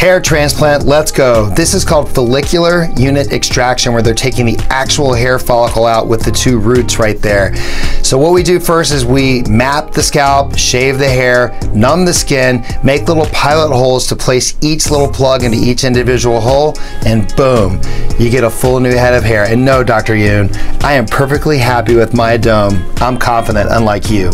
Hair transplant, let's go. This is called follicular unit extraction where they're taking the actual hair follicle out with the two roots right there. So what we do first is we map the scalp, shave the hair, numb the skin, make little pilot holes to place each little plug into each individual hole, and boom, you get a full new head of hair. And no, Dr. Youn, I am perfectly happy with my dome. I'm confident, unlike you.